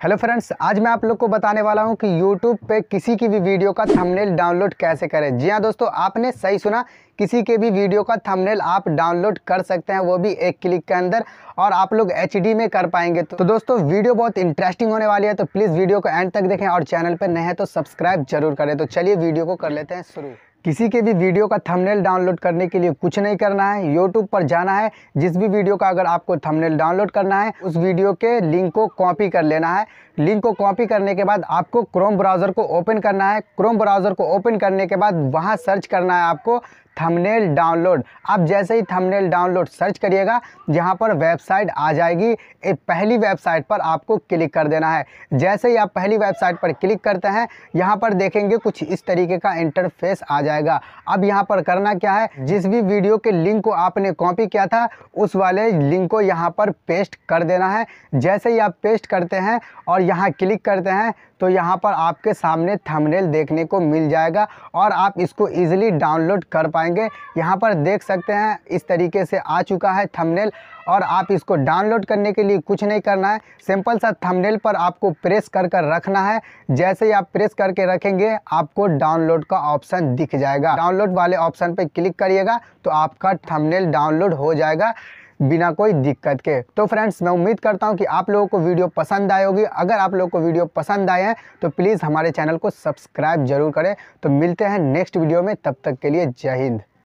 Hello friends, आज मैं आप लोग को बताने वाला हूँ कि यूट्यूब पे किसी की भी वीडियो का थंबनेल डाउनलोड कैसे करें। जी हाँ दोस्तों, आपने सही सुना, किसी के भी वीडियो का थंबनेल आप डाउनलोड कर सकते हैं, वो भी एक क्लिक के अंदर, और आप लोग HD में कर पाएँगे। तो दोस्तों, वीडियो बहुत इंटरेस्टिंग होने वाली है तो प्लीज़ वीडियो को एंड तक देखें, और चैनल पर नए हैं तो सब्सक्राइब ज़रूर करें। तो चलिए वीडियो को कर लेते हैं शुरू। किसी के भी वीडियो का थंबनेल डाउनलोड करने के लिए कुछ नहीं करना है यूट्यूब पर जाना है, जिस भी वीडियो का अगर आपको थंबनेल डाउनलोड करना है, उस वीडियो के लिंक को कॉपी कर लेना है। लिंक को कॉपी करने के बाद आपको क्रोम ब्राउज़र को ओपन करना है। क्रोम ब्राउज़र को ओपन करने के बाद वहाँ सर्च करना है आपको। थंबनेल डाउनलोड आप जैसे ही थंबनेल डाउनलोड सर्च करिएगा यहाँ पर वेबसाइट आ जाएगी एक पहली वेबसाइट पर आपको क्लिक कर देना है। जैसे ही आप पहली वेबसाइट पर क्लिक करते हैं, यहाँ पर देखेंगे कुछ इस तरीके का इंटरफेस आ जाएगा। अब यहाँ पर करना क्या है, जिस भी वीडियो के लिंक को आपने कॉपी किया था, उस वाले लिंक को यहाँ पर पेस्ट कर देना है। जैसे ही आप पेस्ट करते हैं और यहाँ क्लिक करते हैं तो यहाँ पर आपके सामने थंबनेल देखने को मिल जाएगा और आप इसको ईजिली डाउनलोड कर पाएँगे। यहाँ पर देख सकते हैं, इस तरीके से आ चुका है थंबनेल और आप इसको डाउनलोड करने के लिए कुछ नहीं करना है। सिंपल सा थंबनेल पर आपको प्रेस कर कर रखना है। जैसे ही आप प्रेस करके रखेंगे, आपको डाउनलोड का ऑप्शन दिख जाएगा। डाउनलोड वाले ऑप्शन पर क्लिक करिएगा तो आपका थंबनेल डाउनलोड हो जाएगा। बिना कोई दिक्कत के। तो फ्रेंड्स मैं उम्मीद करता हूँ कि आप लोगों को वीडियो पसंद आए होगी। अगर आप लोगों को वीडियो पसंद आए हैं तो प्लीज़ हमारे चैनल को सब्सक्राइब ज़रूर करें। तो मिलते हैं नेक्स्ट वीडियो में, तब तक के लिए जय हिंद।